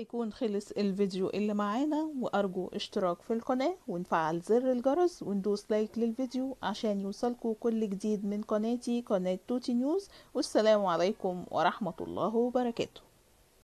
يكون خلص الفيديو اللي معانا وأرجو اشتراك في القناة ونفعل زر الجرس وندوس لايك للفيديو عشان يوصلكوا كل جديد من قناتي قناة توتي نيوز. والسلام عليكم ورحمة الله وبركاته.